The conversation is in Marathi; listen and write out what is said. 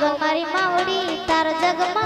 गो मारी मावडी तार जग मा